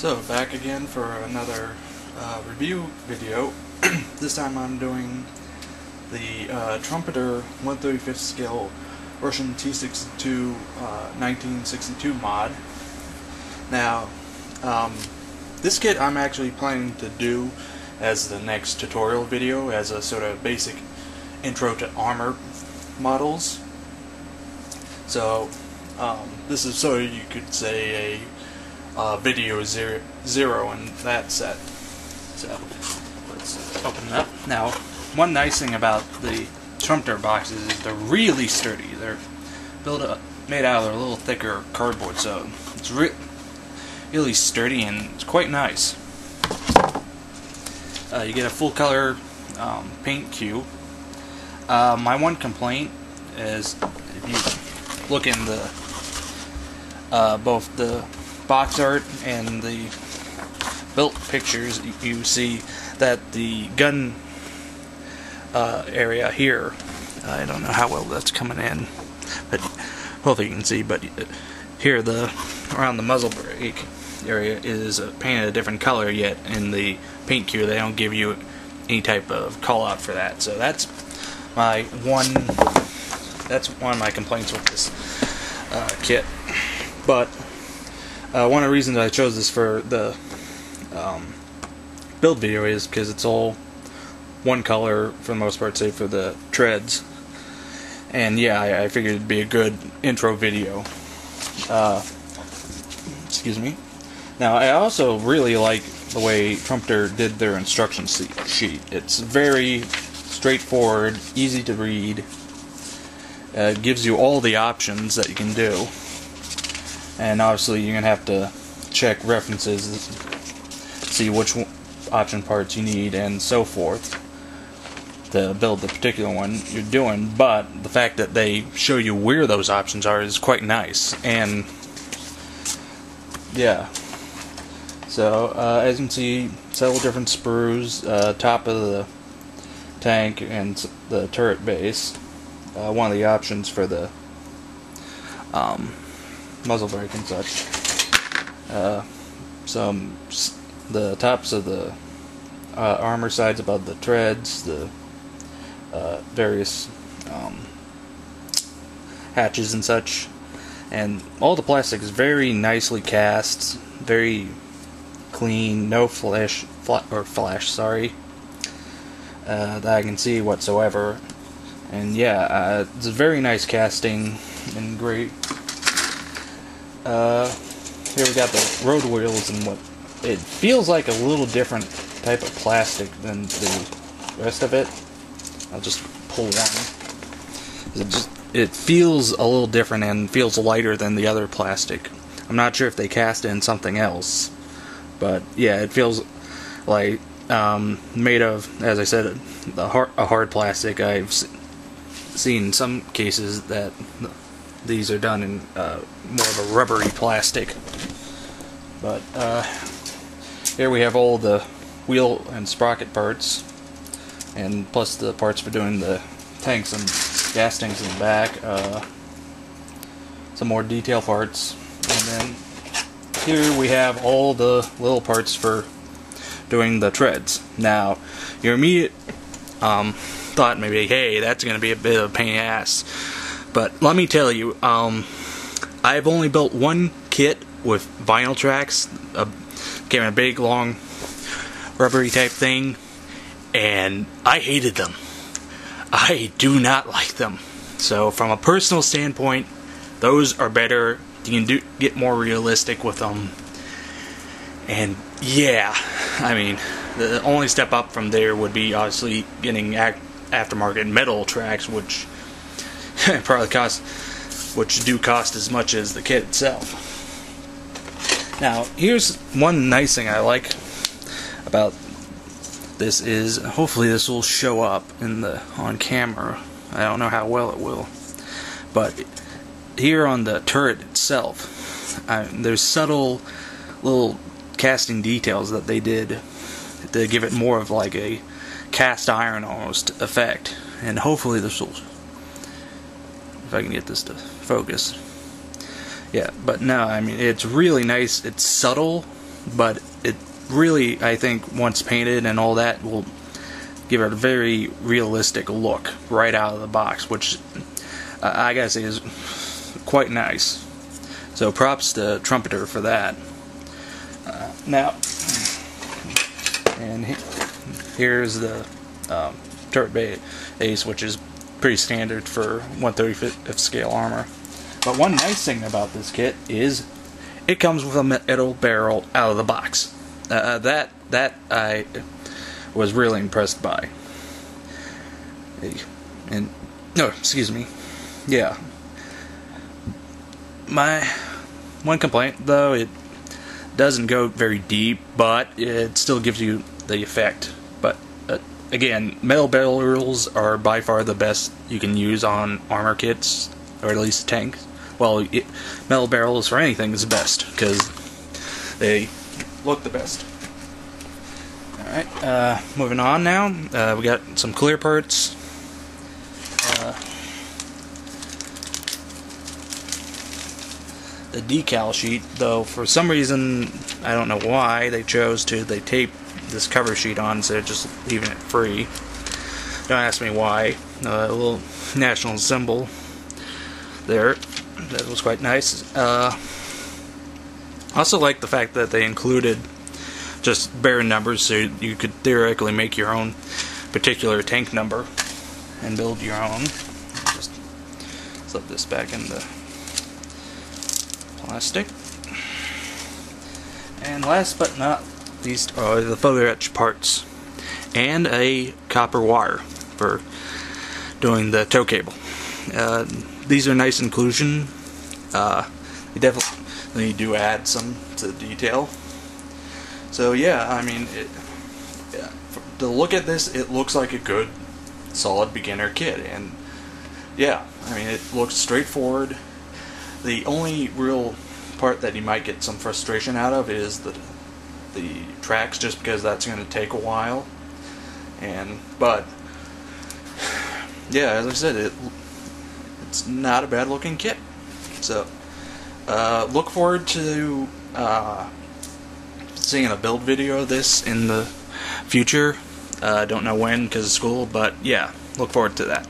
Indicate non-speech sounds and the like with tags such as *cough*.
So, back again for another uh, review video. *clears throat* this time I'm doing the uh, Trumpeter 135th scale Russian T62 uh, 1962 mod. Now, um, this kit I'm actually planning to do as the next tutorial video as a sort of basic intro to armor models. So, um, this is so you could say a uh, video zero, zero in that set. So let's open it up. Now, one nice thing about the Trumpeter boxes is they're really sturdy. They're built up, made out of a little thicker cardboard, so it's re really sturdy and it's quite nice. Uh, you get a full color um, paint cue. Uh, my one complaint is if you look in the uh, both the box art and the built pictures, you see that the gun uh, area here, I don't know how well that's coming in, but hopefully you can see, but here the around the muzzle brake area is painted a different color yet in the paint cue they don't give you any type of call out for that. So that's my one that's one of my complaints with this uh, kit. But uh, one of the reasons I chose this for the um, build video is because it's all one color for the most part, save for the treads. And yeah, I, I figured it'd be a good intro video. Uh, excuse me. Now, I also really like the way Trumpeter did their instruction sheet. It's very straightforward, easy to read. Uh, gives you all the options that you can do and obviously you're gonna have to check references see which option parts you need and so forth to build the particular one you're doing. But the fact that they show you where those options are is quite nice. And yeah. So uh, as you can see several different sprues uh, top of the tank and the turret base. Uh, one of the options for the um, muzzle brake and such. Uh, some the tops of the uh, armor sides above the treads, the uh, various um, hatches and such, and all the plastic is very nicely cast, very clean, no flash, or flash, sorry, uh, that I can see whatsoever. And yeah, uh, it's a very nice casting and great uh, here we got the road wheels and what it feels like a little different type of plastic than the rest of it. I'll just pull one. It just it feels a little different and feels lighter than the other plastic. I'm not sure if they cast in something else, but yeah, it feels like um, made of, as I said, a hard, a hard plastic. I've seen some cases that these are done in uh, more of a rubbery plastic. But uh, here we have all the wheel and sprocket parts, and plus the parts for doing the tanks and gas tanks in the back. Uh, some more detail parts, and then here we have all the little parts for doing the treads. Now, your immediate um, thought maybe, hey, that's going to be a bit of a pain in the ass. But let me tell you, um, I've only built one kit with vinyl tracks, a, came in a big, long, rubbery type thing, and I hated them. I do not like them. So, from a personal standpoint, those are better. You can do get more realistic with them. And yeah, I mean, the only step up from there would be obviously getting aftermarket metal tracks, which *laughs* probably cost, which do cost as much as the kit itself. Now, here's one nice thing I like about this is hopefully this will show up in the on camera. I don't know how well it will, but here on the turret itself, I, there's subtle little casting details that they did to give it more of like a cast iron almost effect, and hopefully this will if I can get this to focus. Yeah, but no, I mean, it's really nice. It's subtle, but it really, I think, once painted and all that, will give it a very realistic look right out of the box, which uh, I gotta say is quite nice. So props to Trumpeter for that. Uh, now, and he, here's the um, turret base, which is pretty standard for 135th scale armor. But one nice thing about this kit is it comes with a metal barrel out of the box. Uh, that that I was really impressed by. And no, excuse me. Yeah. My one complaint though, it doesn't go very deep, but it still gives you the effect. Again, metal barrels are by far the best you can use on armor kits, or at least tanks. Well, it, metal barrels for anything is best because they look the best. Alright, uh, moving on now. Uh, we got some clear parts. Uh, the decal sheet, though for some reason, I don't know why, they chose to, they tape this cover sheet on instead of just leaving it free. Don't ask me why. Uh, a little national symbol there. That was quite nice. Uh, also like the fact that they included just bare numbers so you could theoretically make your own particular tank number and build your own. Just slip this back in the plastic. And last but not least are the photo etch parts and a copper wire for doing the tow cable. Uh, these are nice inclusion. Uh, they definitely do add some to the detail. So yeah, I mean, it, yeah, to look at this, it looks like a good, solid beginner kit, and yeah, I mean, it looks straightforward. The only real part that you might get some frustration out of is the the tracks, just because that's going to take a while. And but yeah, as I said, it it's not a bad looking kit. So uh, look forward to. Uh, seeing a build video of this in the future. I uh, don't know when because of school, but yeah, look forward to that.